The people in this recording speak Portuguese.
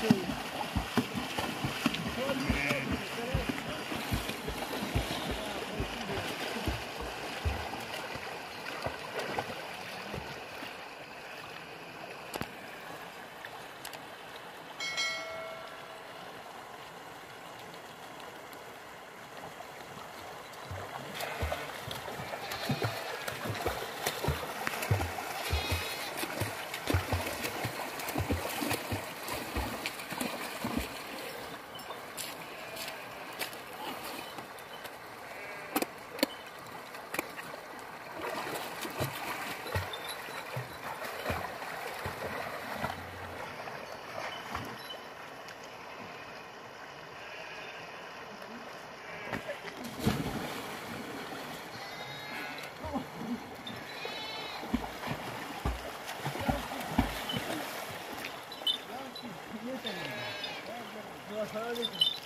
Thank you. Boa tarde.